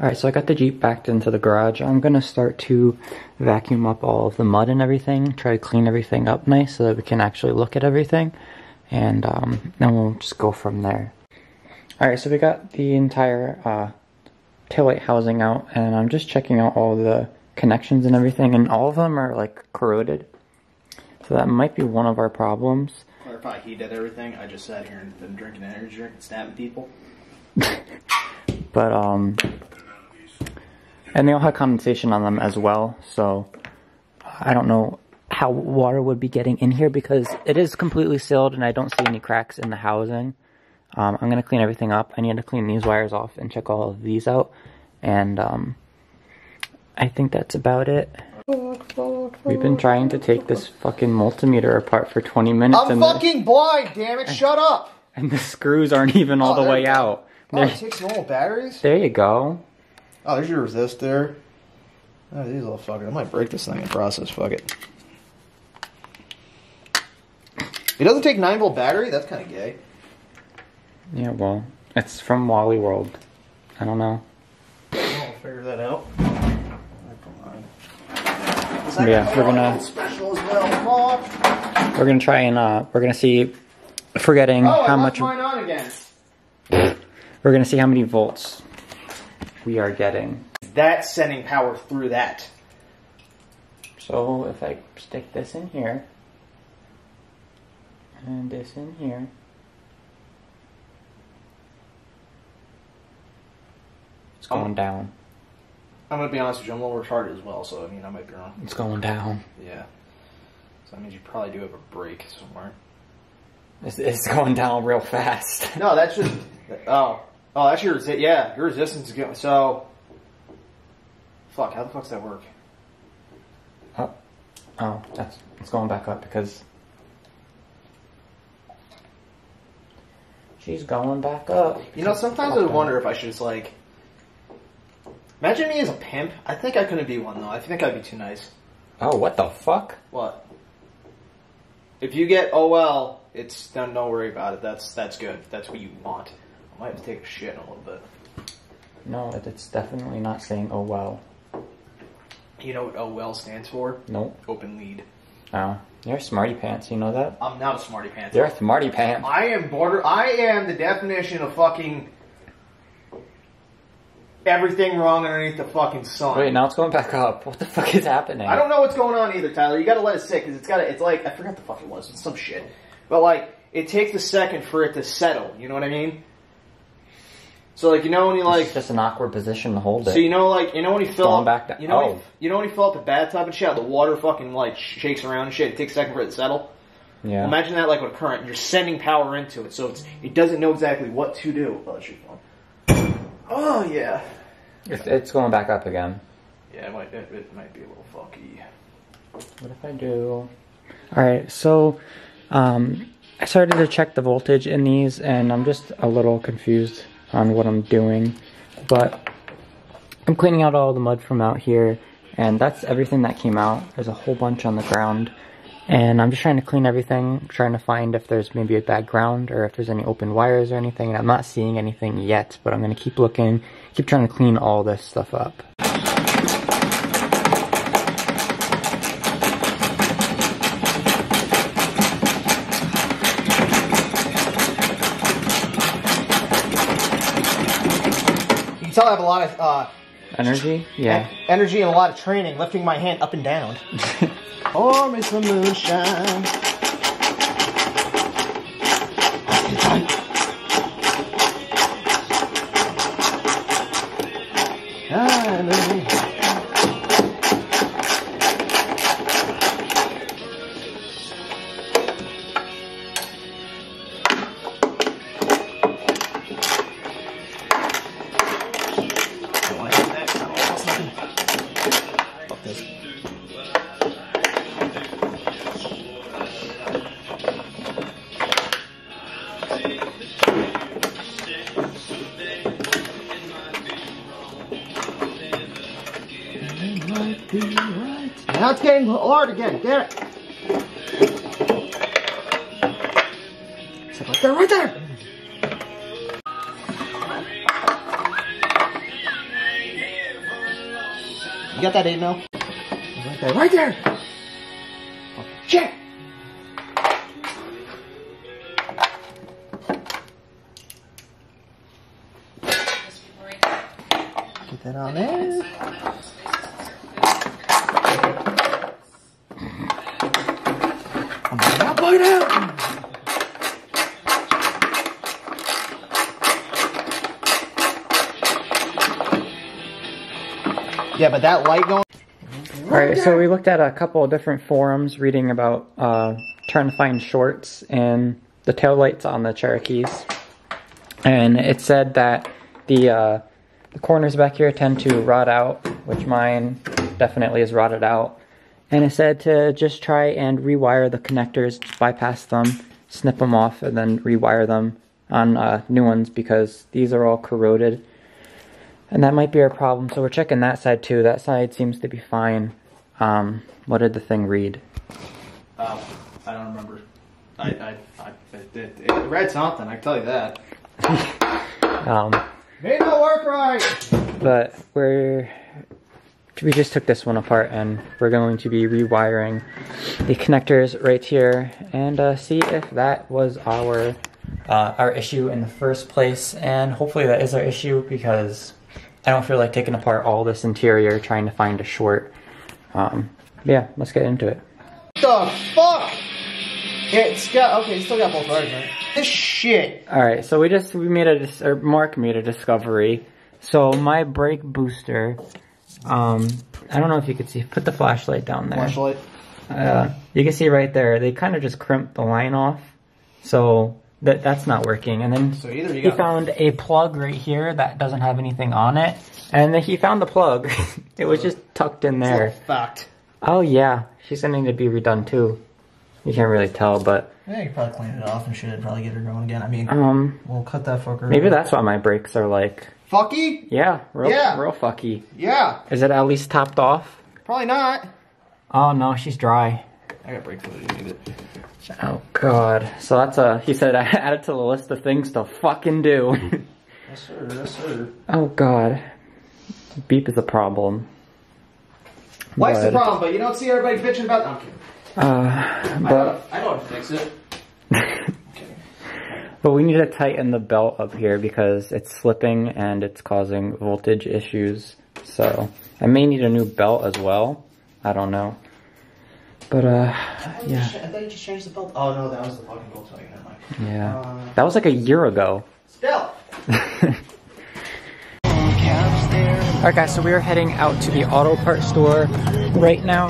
Alright, so I got the Jeep backed into the garage. I'm gonna start to vacuum up all of the mud and everything, try to clean everything up nice so that we can actually look at everything. And um, then we'll just go from there. Alright, so we got the entire uh, taillight housing out, and I'm just checking out all the connections and everything, and all of them are like corroded. So that might be one of our problems. Or if I heated everything, I just sat here and been drinking energy drink and stabbing people. But, um, and they all have condensation on them as well, so I don't know how water would be getting in here because it is completely sealed and I don't see any cracks in the housing. Um, I'm going to clean everything up. I need to clean these wires off and check all of these out. And um, I think that's about it. We've been trying to take this fucking multimeter apart for 20 minutes I'm and, the, fucking blind, damn it! Shut up! and the screws aren't even all Oh, the way out. Oh, There, it takes normal batteries? there you go. Oh, there's your resistor. Oh, these little fuckers. I might break this thing in process. Fuck it. It doesn't take 9 volt battery? That's kind of gay. Yeah, well, it's from Wally World. I don't know. I'll figure that out. Yeah, we're gonna- special as well. Fuck. We're gonna try and uh, we're gonna see Forgetting Oh, how much. mine on again. We're gonna see how many volts we are getting. That's sending power through that. So if I stick this in here and this in here, it's going down. I'm gonna be honest with you, I'm a little retarded as well, so I mean, I might be wrong. It's going down. Yeah. So that means you probably do have a break somewhere. It's, it's going down real fast. No, that's just. Oh. Oh, that's your. resi- Yeah, your resistance is going. So. Fuck, how the fuck does that work? Oh, oh, that's it's going back up because she's going back up. You know, sometimes I wonder if I should just, like. Imagine me as a pimp. I think I couldn't be one, though. I think I'd be too nice. Oh, what the fuck? What? If you get oh, OL, it's then don't worry about it. That's that's good. That's what you want. I might have to take a shit in a little bit. No, it- it's definitely not saying oh well. You know what Oh well stands for? Nope. Open lead. Oh, you're smarty pants. You know that? I'm not a smarty pants. You're a smarty pants. I am border. I am the definition of fucking everything wrong underneath the fucking sun. Wait, now it's going back up. What the fuck is happening? I don't know what's going on either, Tyler. You gotta let it sit because it's got. to It's like I forgot the fuck it was. It's some shit. But like, it takes a second for it to settle. You know what I mean? So like, you know when you It's like, just an awkward position to hold it. so you know like, you know when you fill up, back down. you know, Oh. you, you know when you fill up the bathtub and shit, the water fucking like shakes around and shit. It takes a second for it to settle. yeah. Imagine that like with current. You're sending power into it, so it's it doesn't know exactly what to do. Oh, that should be. Oh yeah. It's, it's going back up again. Yeah, it might it, it might be a little funky. What if I do? Alright, so um, I started to check the voltage in these and I'm just a little confused on what I'm doing. But I'm cleaning out all the mud from out here and that's everything that came out. There's a whole bunch on the ground. And I'm just trying to clean everything, trying to find if there's maybe a bad ground or if there's any open wires or anything. And I'm not seeing anything yet, but I'm to keep looking, keep trying to clean all this stuff up. Tell I have a lot of uh, Energy? Yeah. energy and a lot of training, lifting my hand up and down. Pour me some moonshine. Fuck. Now it's getting hard again. Get it. Like right there, right there. You got that 8 mil? There. Right there! Shit! Get that on there. I'm plug it out! Yeah, but that light going. Alright, so we looked at a couple of different forums reading about uh, trying to find shorts in the taillights on the Cherokees. And it said that the, uh, the corners back here tend to rot out, which mine definitely is rotted out. And it said to just try and rewire the connectors, bypass them, snip them off, and then rewire them on uh, new ones because these are all corroded. And that might be our problem, so we're checking that side too. That side seems to be fine. Um, what did the thing read? Um, I don't remember. I, I, I it, it, it read something. I can tell you that. Um, May not work right. but we're we just took this one apart and we're going to be rewiring the connectors right here and uh, see if that was our uh, our issue in the first place and hopefully that is our issue because I don't feel like taking apart all this interior trying to find a short um, yeah let's get into it the fuck? It's got okay. It's still got both wires, right? This shit. All right, so we just we made a dis- or Mark made a discovery. So my brake booster, um, I don't know if you could see. Put the flashlight down there. Flashlight. Uh, you can see right there. They kind of just crimped the line off, so that that's not working. And then So either you he found a plug right here that doesn't have anything on it, and then he found the plug. it was just tucked in there. Fucked. Oh yeah, she's gonna need to be redone too. You can't really tell, but Yeah, you could probably clean it off and shit. Probably get her going again. I mean, um, we'll cut that fucker. maybe that's why my brakes are like. fucky. Yeah, real, Yeah. real fucky. Yeah, Is it at least topped off? probably not. Oh no, she's dry. I got brake fluid. You need it. Oh god. So that's a. He said add it to the list of things to fucking do. Yes, sir. Yes, sir. oh god. Beep is a problem. What's the But, problem? But you don't see everybody bitching about. I'm kidding. Uh, I but know, I know how to fix it. but we need to tighten the belt up here because it's slipping and it's causing voltage issues. So I may need a new belt as well. I don't know. But uh, yeah, I thought you just changed the belt. Oh no, that was the fucking bolt. Sorry, never mind. yeah. Uh, That was like a year ago. Still. Alright guys, so we are heading out to the auto part store right now.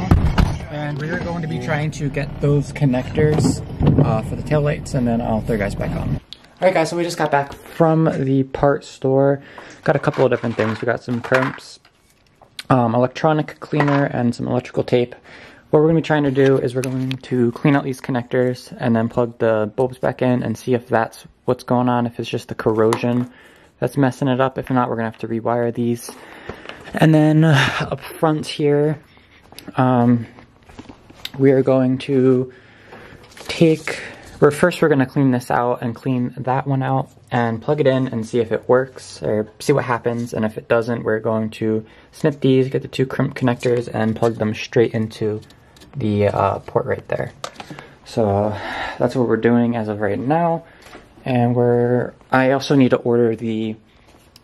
And we are going to be trying to get those connectors uh, for the taillights and then I'll throw you guys back on. Alright guys, so we just got back from the part store. Got a couple of different things. We got some crimps, um, electronic cleaner, and some electrical tape. What we're going to be trying to do is we're going to clean out these connectors and then plug the bulbs back in and see if that's what's going on, if it's just the corrosion that's messing it up. If not, we're going to have to rewire these. And then uh, up front here, um, we are going to take, first we're going to clean this out and clean that one out and plug it in and see if it works or see what happens. And if it doesn't, we're going to snip these, get the two crimp connectors and plug them straight into the uh, port right there. So that's what we're doing as of right now. And we're, I also need to order the,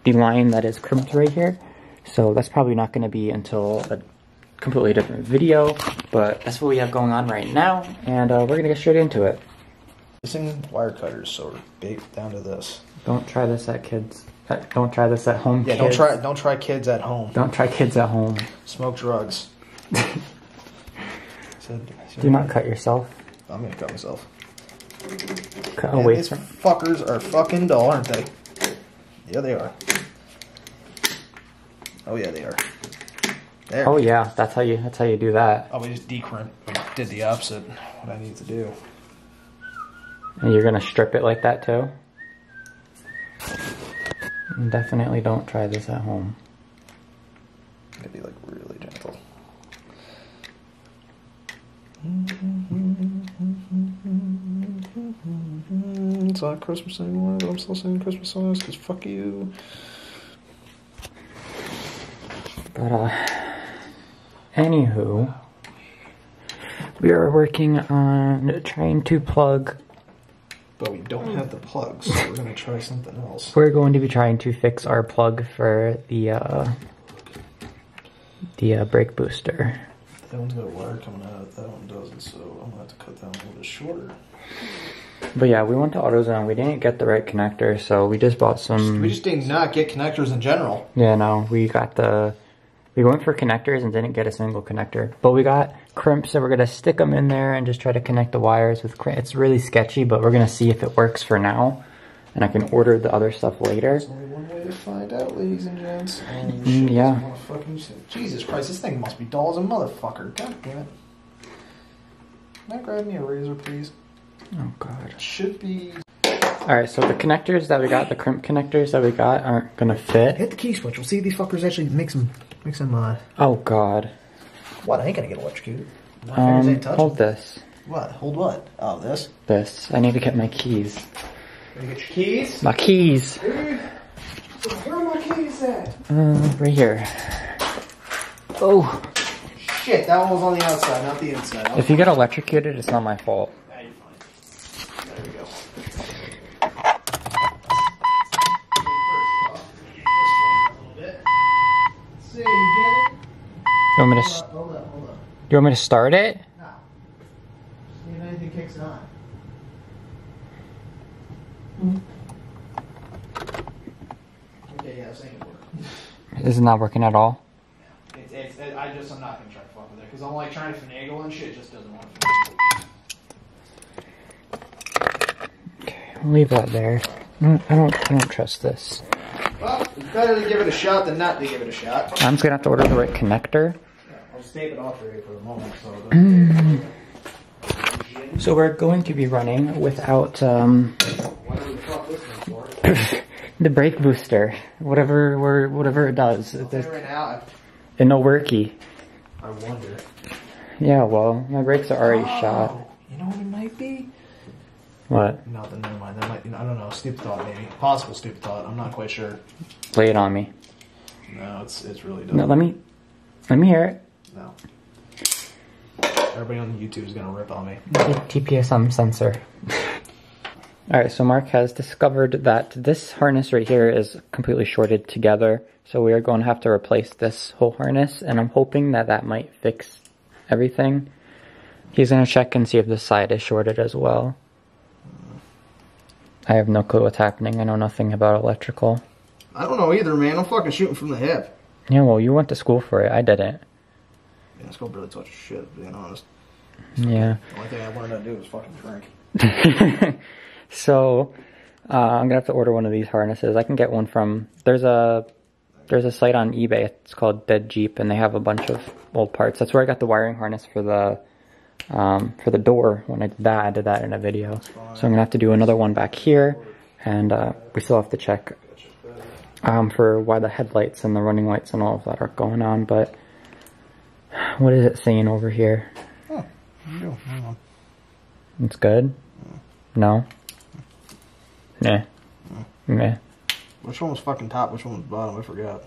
the line that is crimped right here. So that's probably not going to be until a completely different video, but that's what we have going on right now, and uh, we're going to get straight into it. Missing wire cutters, so we're big down to this. Don't try this at kids. uh, Don't try this at home. Yeah, don't try. Don't try kids at home. Don't try kids at home. Smoke drugs. Said- Do not cut yourself. I'm gonna cut myself. Cut away these from. fuckers are fucking dull, aren't they? Yeah, they are. Oh yeah, they are. There. Oh yeah, that's how you. That's how you do that. Oh, we just decrimp. We did the opposite. What I need to do. And you're gonna strip it like that too. Definitely don't try this at home. Gotta be like really gentle. It's not Christmas anymore, but I'm still singing Christmas songs because fuck you. But uh, Anywho, we are working on trying to plug. But we don't have the plugs, so we're gonna try something else. We're going to be trying to fix our plug for the uh, the uh, brake booster. That one's got a wire coming out, that one doesn't, so I'm gonna have to cut that one a little bit shorter. But yeah, we went to AutoZone. We didn't get the right connector, so we just bought some. We just did not not get connectors in general. Yeah, no, we got the. We went for connectors and didn't get a single connector, but we got crimps, so we're gonna stick them in there and just try to connect the wires with crimp. It's really sketchy, but we're gonna see if it works for now, and I can order the other stuff later. There's only one way to find out, ladies and gents. Mm, yeah. Motherfucking Jesus Christ, this thing must be dull as a motherfucker. God damn it. Can I grab me a razor, please? Oh god. It should be. All right, so the connectors that we got, the crimp connectors that we got, aren't gonna fit. Hit the key switch. We'll see if these fuckers actually make some. Make some, uh. Oh god. What? I ain't gonna get electrocuted. My Um, ain't hold this. What? Hold what? Oh, this? This. I need to get my keys. Get your keys? My keys. Dude, where are my keys at? Uh, right here. Oh. Shit, that one was on the outside, not the inside. If you get electrocuted, it's not my fault. You're fine. There we go. See, you get it? You want me to? s- Hold up, hold up. You want me to start it? No. See if anything kicks it Okay, yeah, this ain't gonna work. This is not working at all. It's, it's, it, I just, I'm not gonna try to fuck with it, because I'm like trying to finagle and shit, it just doesn't work for me. Okay, I'll leave that there. I don't, I don't, I don't trust this. Well, it's better to give it a shot than not to give it a shot. I'm just gonna have to order the right connector. I'll just tape it off for you for the moment, so. So we're going to be running without um, Whatever the fuck this thing's for. the brake booster, whatever we're, whatever it does. I'll tell you right now, It no worky. I, I wonder. Yeah, well, my brakes are already Oh, shot. You know what it might be? What? Nothing, never mind. That might, I don't know. Stupid thought, maybe. Possible stupid thought. I'm not quite sure. Lay it on me. No, it's it's really dumb. No, let me, let me hear it. No. Everybody on YouTube is gonna rip on me. TPSM sensor. Alright, so Mark has discovered that this harness right here is completely shorted together. So we are going to have to replace this whole harness, and I'm hoping that that might fix everything. He's going to check and see if this side is shorted as well. I have no clue what's happening. I know nothing about electrical. I don't know either, man. I'm fucking shooting from the hip. Yeah, well, you went to school for it. I didn't. Yeah, gonna really touch shit, being honest. Yeah. The only thing I learned how to do was fucking drink. so uh, I'm gonna have to order one of these harnesses. I can get one from there's a there's a site on eBay. It's called Dead Jeep, and they have a bunch of old parts. That's where I got the wiring harness for the um, for the door. When I did that, I did that in a video. So I'm gonna have to do another one back here, and uh, we still have to check um, for why the headlights and the running lights and all of that are going on. But what is it saying over here? Oh, there. Hang on. It's good? No? Nah. Nah. Which one was fucking top? Which one was bottom? I forgot.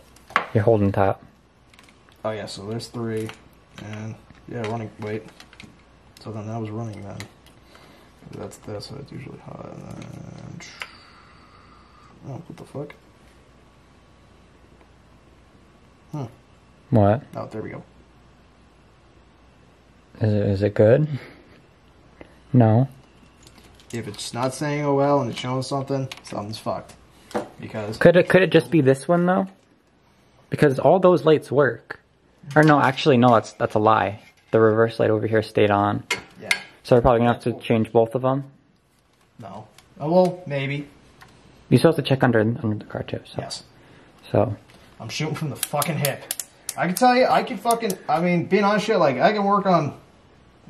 You're holding top. Oh yeah, so there's three, and yeah, running. Wait. So then that was running then. That's that's So it's usually hot. And then, oh, what the fuck? Hmm. What? Oh, there we go. Is it, is it good? No. If it's not saying oh, OL and it's showing something, something's fucked. Because Could it could it just be this one though? Because all those lights work. Or no, actually no, that's that's a lie. The reverse light over here stayed on. yeah, So we're probably gonna have to change both of them. no. Oh well, maybe. You still have to check under under the car too. So, Yes. so I'm shooting from the fucking hip. I can tell you, I can fucking. I mean, being honest, shit, like I can work on,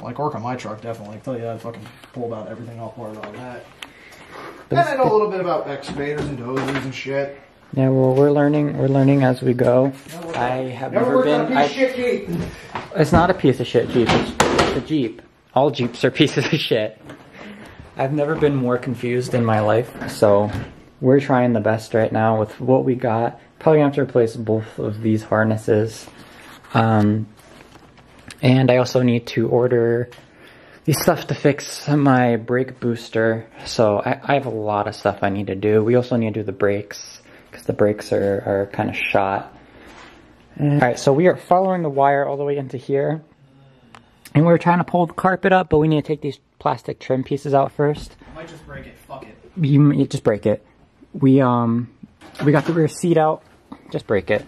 like work on my truck definitely. I can tell you, I fucking pull about everything off apart on that. And I know a little bit about excavators and dozers and shit. yeah, well we're learning we're learning as we go. I have Never never worked a been piece I, of shit Jeep. It's not a piece of shit Jeep. It's, it's a Jeep. All Jeeps are pieces of shit. I've never been more confused in my life, so we're trying the best right now with what we got. Probably gonna have to replace both of these harnesses. Um, And I also need to order the stuff to fix my brake booster. So I, I have a lot of stuff I need to do. We also need to do the brakes because the brakes are, are kind of shot. Alright, so we are following the wire all the way into here. And we're trying to pull the carpet up, but we need to take these plastic trim pieces out first. I might just break it. Fuck it. You, you just break it. We um we got the rear seat out. Just break it.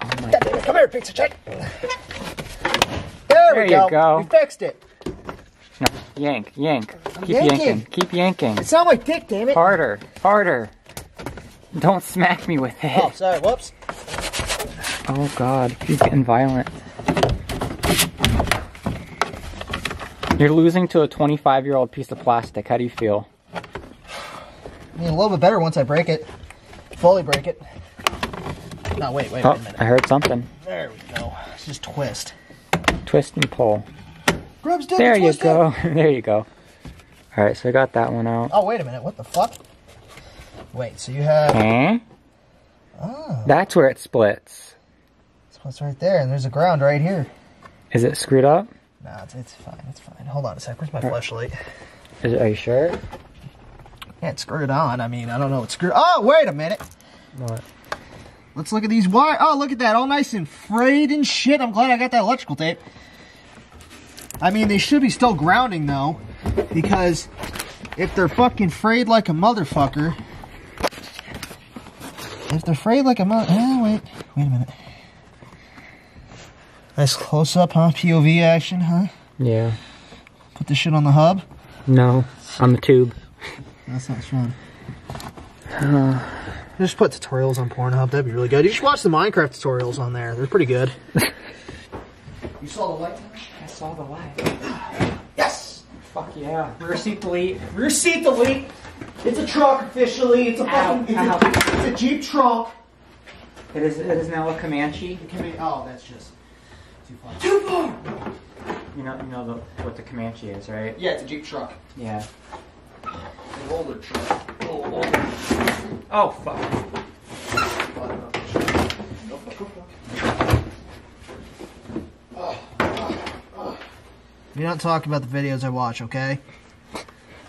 Oh my Here, check. There, There we you go. go. We fixed it. No, yank, yank. Keep yanking. yanking. Keep yanking. It's not my dick, damn it. Harder, harder. Don't smack me with it. Oh, sorry. Whoops. Oh god, he's getting violent. You're losing to a 25 year old piece of plastic. How do you feel? I mean, a little bit better once I break it. Fully break it. No, wait, wait, Oh, wait a oh, minute. I heard something. There we go. Let's just twist. Twist and pull. Grubs There you go. there you go. Alright, so I got that one out. Oh, wait a minute. What the fuck? Wait, so you have... Huh? Oh, That's where it splits. that's what's right there, and there's a ground right here. Is it screwed up? Nah, it's, it's fine. It's fine. Hold on a sec. Where's my flashlight? Is it, are you sure? Yeah, it's screwed on. I mean, I don't know. It's screwed... Oh, wait a minute. What? Let's look at these wires. Oh, look at that. All nice and frayed and shit. I'm glad I got that electrical tape. I mean, they should be still grounding, though. Because if they're fucking frayed like a motherfucker... If they're frayed like a mother... Eh, wait. Wait a minute. Nice close-up, huh? POV action, huh? Yeah. Put this shit on the hub. No. On the tube. That sounds fun. Just put tutorials on Pornhub. That'd be really good. You should watch the Minecraft tutorials on there. They're pretty good. you saw the light? I saw the light. Yes! Fuck yeah. Rear seat delete. Rear seat delete. It's a truck officially. It's a Ow, fucking. It's. A, it's a Jeep truck. It is, it is now a Comanche. It can be. Oh, that's just too far. Too far! You know, you know the, what the Comanche is, right? Yeah, it's a Jeep truck. Yeah. An older truck. Oh, older. Oh, fuck. You're not talking about the videos I watch, okay?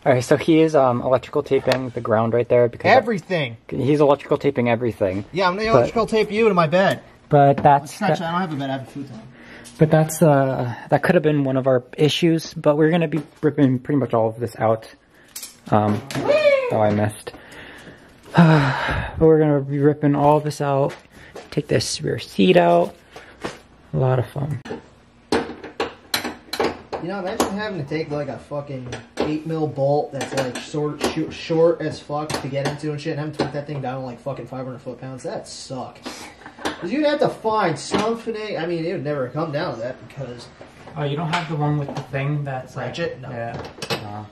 Alright, so he is um, electrical taping the ground right there because Everything. he's electrical taping everything. Yeah, I'm gonna electrical tape you to my bed. But that's Snatch, I don't have a bed. I have a futon. but that's uh that could have been one of our issues. But we're gonna be ripping pretty much all of this out. Um, oh, I missed. but we're gonna be ripping all this out. Take this rear seat out. A lot of fun. You know, imagine having to take like a fucking eight mil bolt that's like short, short, short as fuck to get into and shit, and having to put that thing down like fucking 500 foot pounds. That suck. Cause you'd have to find something. I mean, it would never come down to that because Oh, you don't have the one with the thing that's like Ratchet? No. Yeah. No.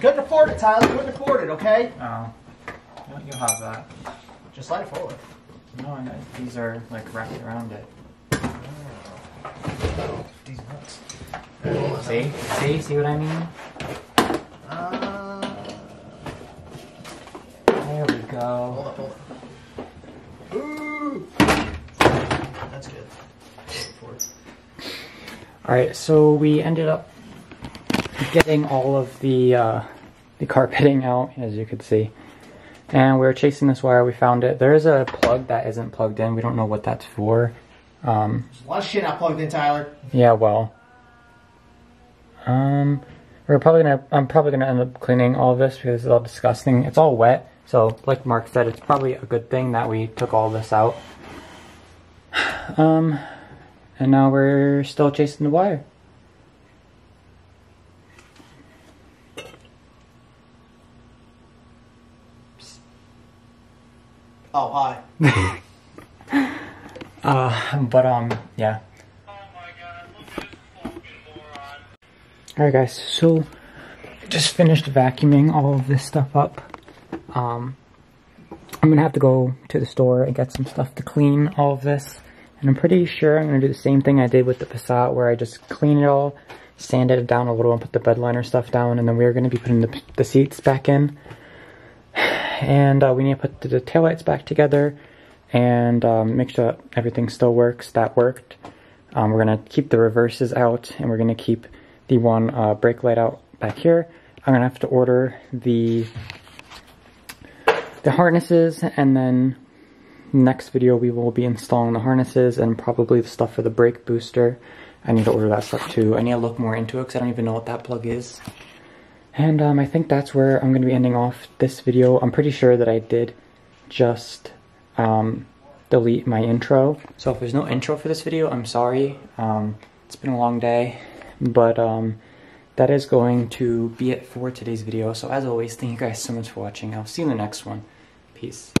Couldn't afford it, Tyler. Couldn't afford it. Okay, Oh. No, You'll have that. just slide it forward. No, I know. These are like wrapped around it. These nuts. See? See? See what I mean? Uh, There we go. hold up, hold up. Ooh. That's good. Alright, so we ended up getting all of the uh, the carpeting out, as you could see. And we were chasing this wire, we found it. There is a plug that isn't plugged in. We don't know what that's for. Um, There's a lot of shit not plugged in, Tyler. Yeah, well. Um, we're probably gonna. I'm probably gonna end up cleaning all of this because it's all disgusting. It's all wet, so like Mark said, it's probably a good thing that we took all this out. Um, and now we're still chasing the wire. Oh, hi. Uh, but um, yeah. Alright guys, so just finished vacuuming all of this stuff up. Um, I'm gonna have to go to the store and get some stuff to clean all of this. And I'm pretty sure I'm gonna do the same thing I did with the Passat where I just clean it all, sanded it down a little and put the bed liner stuff down and then we're gonna be putting the, the seats back in. And uh, we need to put the, taillights back together. and um, make sure everything still works. That worked. Um, we're gonna keep the reverses out and we're gonna keep the one uh, brake light out back here. I'm gonna have to order the the harnesses and then next video we will be installing the harnesses and probably the stuff for the brake booster. I need to order that stuff too. I need to look more into it because I don't even know what that plug is. And um, I think that's where I'm going to be ending off this video. I'm pretty sure that I did just um, delete my intro. So if there's no intro for this video, I'm sorry. Um, it's been a long day, but um, that is going to be it for today's video. So as always, thank you guys so much for watching. I'll see you in the next one. Peace.